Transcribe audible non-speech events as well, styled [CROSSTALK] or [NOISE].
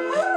Woo! [GASPS] [GASPS]